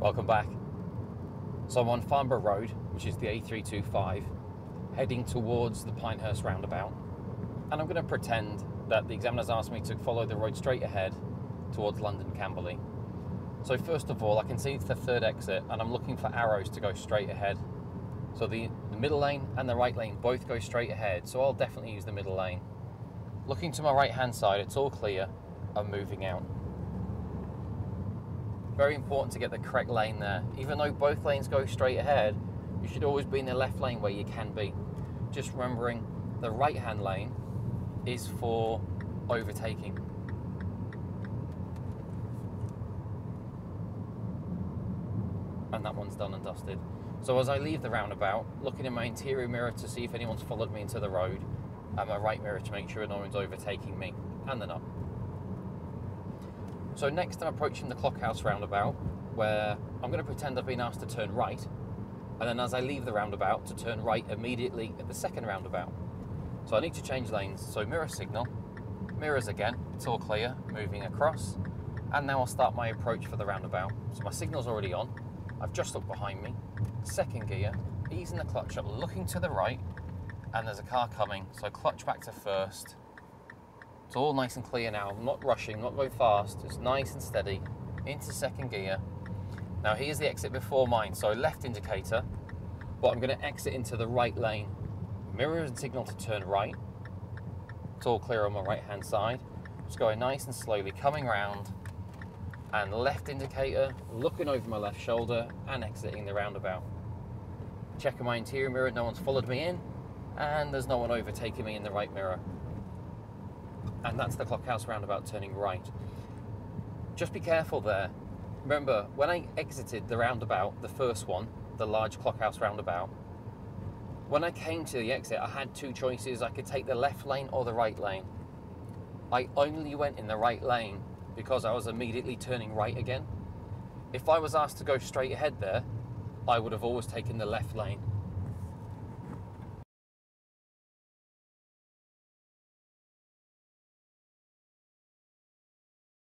Welcome back. So I'm on Farnborough Road, which is the A325, heading towards the Pinehurst roundabout. And I'm going to pretend that the examiner's asked me to follow the road straight ahead towards London Camberley. So first of all, I can see it's the third exit and I'm looking for arrows to go straight ahead. So the, the middle lane and the right lane both go straight ahead, so I'll definitely use the middle lane. Looking to my right hand side, it's all clear. I'm moving out. Very important to get the correct lane there. Even though both lanes go straight ahead, you should always be in the left lane where you can be. Just remembering the right hand lane is for overtaking. And that one's done and dusted. So as I leave the roundabout, looking in my interior mirror to see if anyone's followed me into the road, and my right mirror to make sure no one's overtaking me, and they're not. So next I'm approaching the Clockhouse roundabout, where I'm going to pretend I've been asked to turn right, and then as I leave the roundabout, to turn right immediately at the second roundabout. So I need to change lanes, so mirror signal, mirrors again, it's all clear, moving across, and now I'll start my approach for the roundabout. So my signal's already on, I've just looked behind me, second gear, easing the clutch up, looking to the right, and there's a car coming, so clutch back to first. It's all nice and clear now, I'm not rushing, not going fast, it's nice and steady, into second gear. Now here's the exit before mine, so left indicator, but I'm going to exit into the right lane. Mirror and signal to turn right. It's all clear on my right hand side. Just going nice and slowly, coming round, and left indicator, looking over my left shoulder and exiting the roundabout. Checking my interior mirror, no one's followed me in, and there's no one overtaking me in the right mirror. And that's the Clockhouse roundabout turning right. Just be careful there. Remember, when I exited the roundabout, the first one, the large Clockhouse roundabout, when I came to the exit, I had two choices. I could take the left lane or the right lane. I only went in the right lane because I was immediately turning right again. If I was asked to go straight ahead there, I would have always taken the left lane.